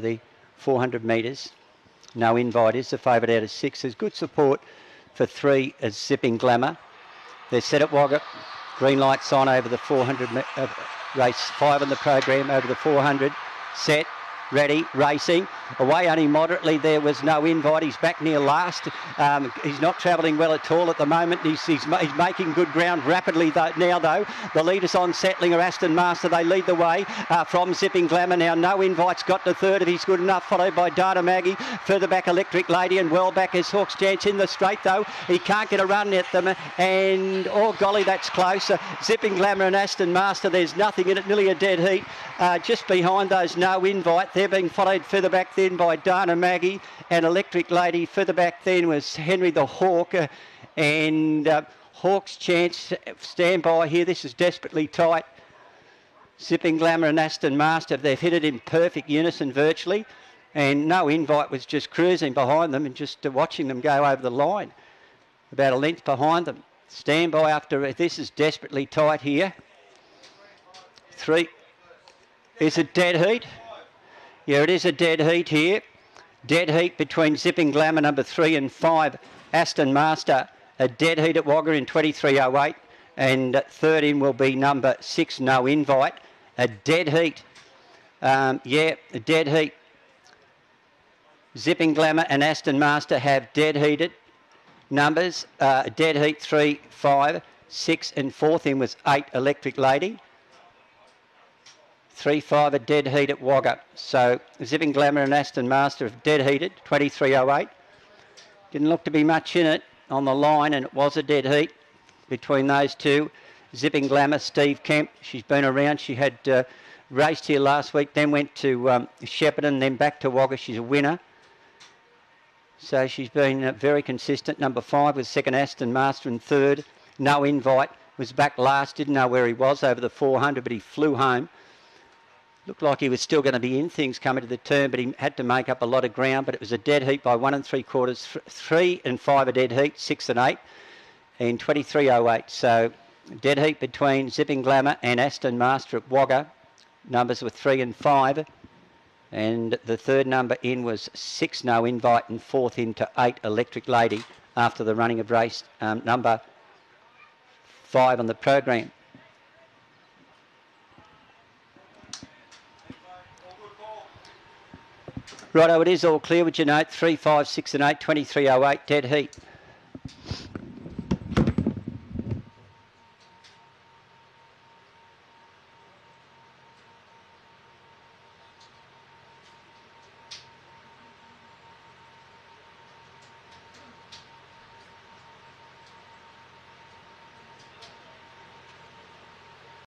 the 400 metres. No invite is the favourite out of six. There's good support for three as Zipping Glamour. They're set at Wagga. Green light sign over the 400 uh, race five on the program over the 400. Set ready, racing. Away only moderately. There was no invite. He's back near last. Um, he's not travelling well at all at the moment. He's, he's, he's making good ground rapidly though, now, though. The leaders on Settling are Aston Master. They lead the way uh, from Zipping Glamour. Now, no invites got to third if he's good enough, followed by Dana Maggie. Further back, Electric Lady, and well back is Hawks Chance in the straight, though. He can't get a run at them. And, oh, golly, that's close. Uh, Zipping Glamour and Aston Master, there's nothing in it, nearly a dead heat. Uh, just behind those, no invite. They're being followed further back then by Dana Maggie and Electric Lady. Further back then was Henry the Hawk uh, and uh, Hawk's chance. Stand by here. This is desperately tight. Zipping Glamour and Aston Master, they've hit it in perfect unison virtually. And no invite was just cruising behind them and just uh, watching them go over the line. About a length behind them. Stand by after this is desperately tight here. Three. Is it dead heat? Yeah, it is a dead heat here. Dead heat between Zipping Glamour number three and five, Aston Master. A dead heat at Wagga in 23.08. And third in will be number six, No Invite. A dead heat. Um, yeah, a dead heat. Zipping Glamour and Aston Master have dead heated numbers. Uh, dead heat three, five, six, and fourth in was eight, Electric Lady. 3-5 a dead heat at Wagga. So Zipping Glamour and Aston Master have dead heated, 23.08. Didn't look to be much in it on the line and it was a dead heat between those two. Zipping Glamour, Steve Kemp, she's been around. She had uh, raced here last week, then went to um, Shepparton, then back to Wagga. She's a winner. So she's been uh, very consistent. Number five was second Aston Master and third. No invite. Was back last. Didn't know where he was over the 400, but he flew home. Looked like he was still going to be in things coming to the turn, but he had to make up a lot of ground. But it was a dead heat by one and three quarters, three and five a dead heat, six and eight, in 23.08. So dead heat between Zipping Glamour and Aston Master at Wagga. Numbers were three and five. And the third number in was six no invite and fourth into eight electric lady after the running of race um, number five on the program. Righto, it is all clear with your note 3, 5, 6 and 8, 2308, dead heat.